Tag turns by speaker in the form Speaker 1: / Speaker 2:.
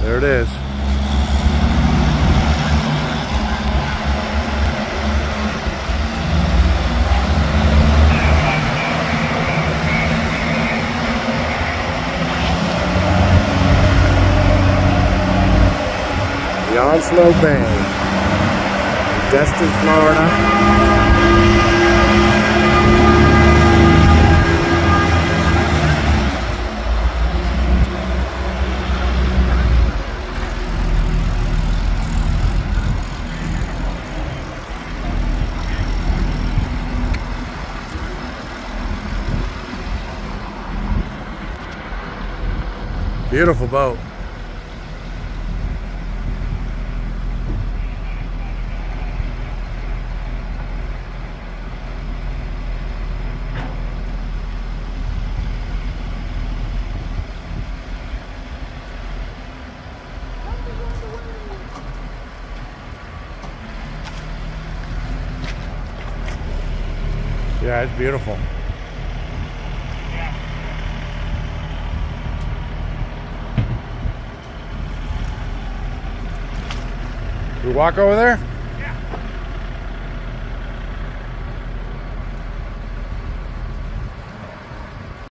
Speaker 1: There it is. The Onslow Bay, Destin, Florida. Beautiful boat. Yeah, it's beautiful. We walk over there?